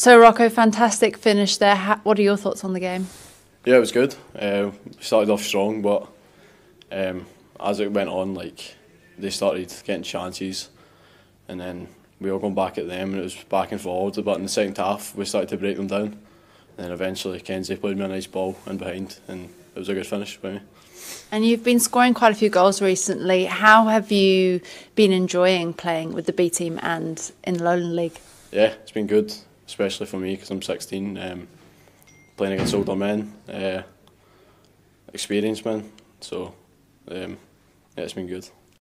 So Rocco, fantastic finish there. Ha- what are your thoughts on the game? Yeah, it was good. Uh, started off strong, but um, as it went on, like they started getting chances, and then we were going back at them, and it was back and forwards. But in the second half, we started to break them down, and then eventually Kenzie played me a nice ball in behind, and it was a good finish by me. And you've been scoring quite a few goals recently. How have you been enjoying playing with the B team and in the Lowland League? Yeah, it's been good, especially for me because I'm 16, um, playing against older men, uh, experienced men. So um, yeah, it's been good.